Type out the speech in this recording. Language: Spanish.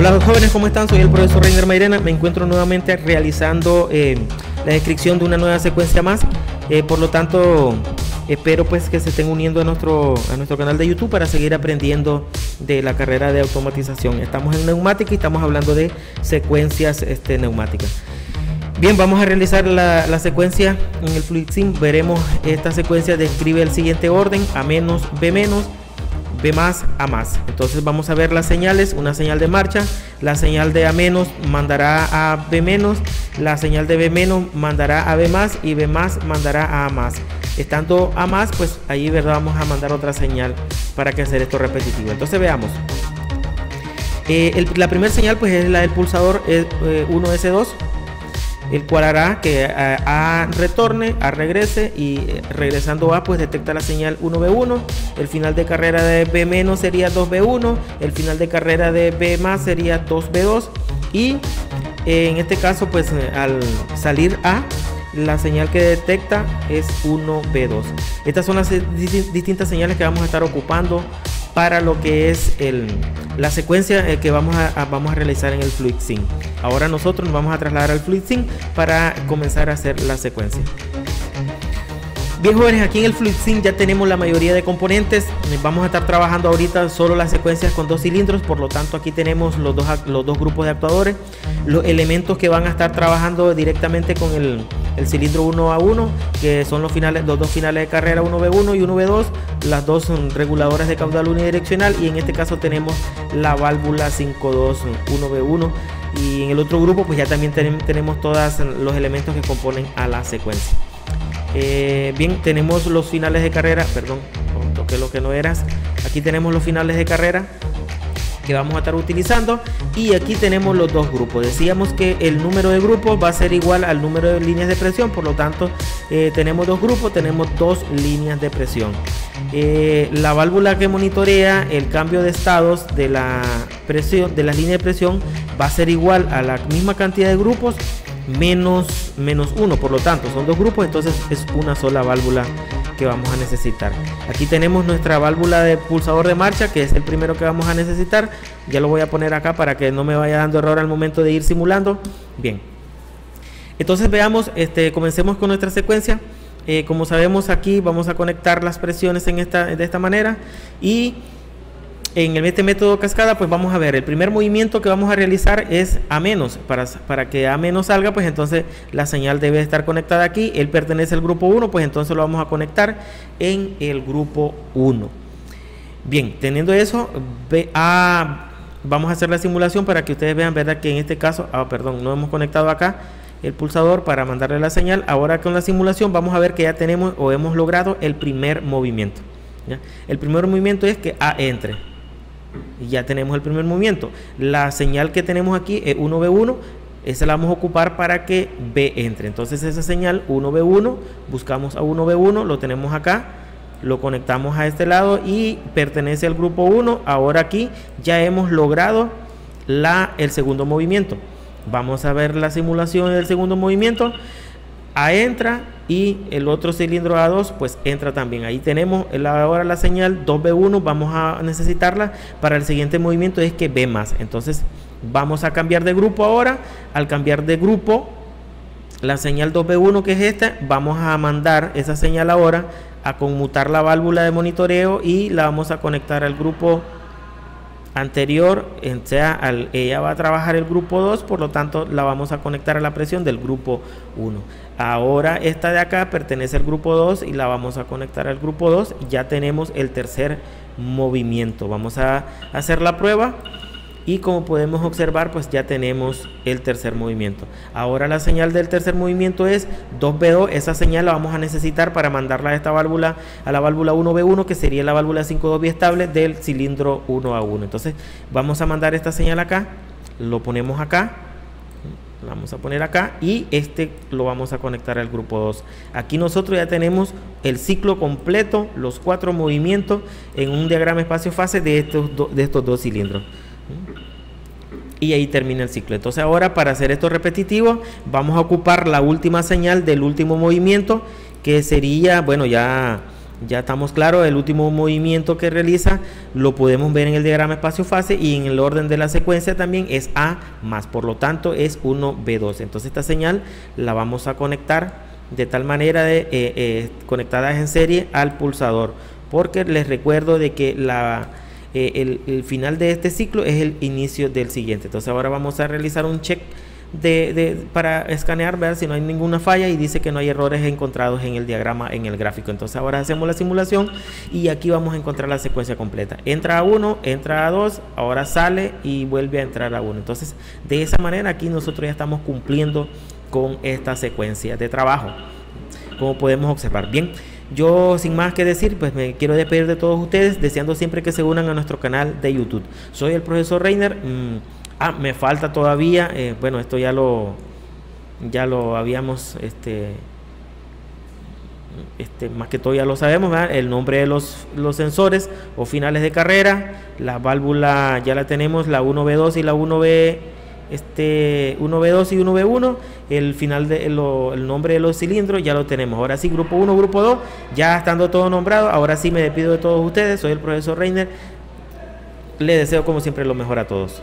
Hola jóvenes, ¿cómo están? Soy el profesor Reiner Mairena. Me encuentro nuevamente realizando eh, la descripción de una nueva secuencia más. Eh, por lo tanto, espero pues que se estén uniendo a nuestro, a nuestro canal de YouTube para seguir aprendiendo de la carrera de automatización. Estamos en neumática y estamos hablando de secuencias este, neumáticas. Bien, vamos a realizar la, la secuencia en el FluidSync. Veremos esta secuencia describe el siguiente orden, A menos, B menos, B más A más. Entonces vamos a ver las señales, una señal de marcha, la señal de A menos mandará a B menos, la señal de B menos mandará a B más y B más mandará a A más. Estando A más, pues ahí ¿verdad? vamos a mandar otra señal para que hacer esto repetitivo. Entonces veamos. Eh, la primera señal pues es la del pulsador 1S2 eh, el cual hará que A, retorne, A regrese y eh, regresando A pues detecta la señal 1B1, el final de carrera de B sería 2B1, el final de carrera de B más sería 2B2 y eh, en este caso pues eh, al salir A la señal que detecta es 1B2. Estas son las distintas señales que vamos a estar ocupando para lo que es el, la secuencia eh, que vamos a, vamos a realizar en el Fluid Sync. Ahora nosotros nos vamos a trasladar al Fluid Sync para comenzar a hacer la secuencia. Bien jóvenes, aquí en el Fluid Sync ya tenemos la mayoría de componentes. Vamos a estar trabajando ahorita solo las secuencias con dos cilindros, por lo tanto aquí tenemos los dos, los dos grupos de actuadores, los elementos que van a estar trabajando directamente con el, el cilindro 1 a 1, que son los, finales, los dos finales de carrera 1B1 y 1B2, las dos son reguladoras de caudal unidireccional y en este caso tenemos la válvula 5.2 1B1 y en el otro grupo pues ya también tenemos todos los elementos que componen a la secuencia. Eh, bien, tenemos los finales de carrera, perdón, toqué lo que no eras. Aquí tenemos los finales de carrera que vamos a estar utilizando. Y aquí tenemos los dos grupos. Decíamos que el número de grupos va a ser igual al número de líneas de presión. Por lo tanto eh, tenemos dos grupos tenemos dos líneas de presión. Eh, la válvula que monitorea el cambio de estados de la presión de las líneas de presión va a ser igual a la misma cantidad de grupos menos, menos uno, por lo tanto son dos grupos, entonces es una sola válvula que vamos a necesitar. Aquí tenemos nuestra válvula de pulsador de marcha, que es el primero que vamos a necesitar. Ya lo voy a poner acá para que no me vaya dando error al momento de ir simulando. Bien. Entonces veamos, este, comencemos con nuestra secuencia. Eh, como sabemos aquí vamos a conectar las presiones en esta, de esta manera y en este método cascada, pues vamos a ver, el primer movimiento que vamos a realizar es A menos. Para, para que A menos salga, pues entonces la señal debe estar conectada aquí. Él pertenece al grupo 1, pues entonces lo vamos a conectar en el grupo 1. Bien, teniendo eso, a, vamos a hacer la simulación para que ustedes vean, ¿verdad? Que en este caso, ah, perdón, no hemos conectado acá el pulsador para mandarle la señal. Ahora con la simulación vamos a ver que ya tenemos o hemos logrado el primer movimiento. El primer movimiento es que A entre ya tenemos el primer movimiento. La señal que tenemos aquí es 1B1, esa la vamos a ocupar para que B entre. Entonces esa señal 1B1, buscamos a 1B1, lo tenemos acá, lo conectamos a este lado y pertenece al grupo 1. Ahora aquí ya hemos logrado la, el segundo movimiento. Vamos a ver la simulación del segundo movimiento. A entra y el otro cilindro A2 pues entra también. Ahí tenemos ahora la señal 2B1, vamos a necesitarla para el siguiente movimiento es que B más. Entonces vamos a cambiar de grupo ahora. Al cambiar de grupo, la señal 2B1 que es esta, vamos a mandar esa señal ahora a conmutar la válvula de monitoreo y la vamos a conectar al grupo anterior, o sea, ella va a trabajar el grupo 2, por lo tanto la vamos a conectar a la presión del grupo 1. Ahora esta de acá pertenece al grupo 2 y la vamos a conectar al grupo 2. Ya tenemos el tercer movimiento. Vamos a hacer la prueba y como podemos observar pues ya tenemos el tercer movimiento. Ahora la señal del tercer movimiento es 2B2 esa señal la vamos a necesitar para mandarla a esta válvula a la válvula 1B1 que sería la válvula 5.2 biestable del cilindro 1 a 1 entonces vamos a mandar esta señal acá lo ponemos acá vamos a poner acá y este lo vamos a conectar al grupo 2 aquí nosotros ya tenemos el ciclo completo los cuatro movimientos en un diagrama espacio fase de estos, de estos dos cilindros y ahí termina el ciclo. Entonces ahora para hacer esto repetitivo vamos a ocupar la última señal del último movimiento que sería, bueno ya Ya estamos claros, el último movimiento que realiza lo podemos ver en el diagrama espacio-fase y en el orden de la secuencia también es A más, por lo tanto es 1B2. Entonces esta señal la vamos a conectar de tal manera de eh, eh, conectadas en serie al pulsador, porque les recuerdo de que la, eh, el, final de este ciclo es el inicio del siguiente. Entonces ahora vamos a realizar un check de, para escanear, ver si no hay ninguna falla y dice que no hay errores encontrados en el diagrama, en el gráfico. Entonces ahora hacemos la simulación y aquí vamos a encontrar la secuencia completa. Entra a 1, entra a 2, ahora sale y vuelve a entrar a 1. Entonces de esa manera aquí nosotros ya estamos cumpliendo con esta secuencia de trabajo, como podemos observar. Bien, yo sin más que decir, pues me quiero despedir de todos ustedes, deseando siempre que se unan a nuestro canal de YouTube. Soy el profesor Reiner. Mm, Ah, me falta todavía, eh, bueno, esto ya lo, ya lo habíamos, este, este, más que todo ya lo sabemos, el nombre de los, los sensores o finales de carrera, la válvula ya la tenemos, la 1B2 y la 1B, este, 1B2 y 1B1, el final de el nombre de los cilindros ya lo tenemos. Ahora sí, grupo 1, grupo 2, ya estando todo nombrado, ahora sí me despido de todos ustedes, soy el profesor Reiner, le deseo como siempre lo mejor a todos.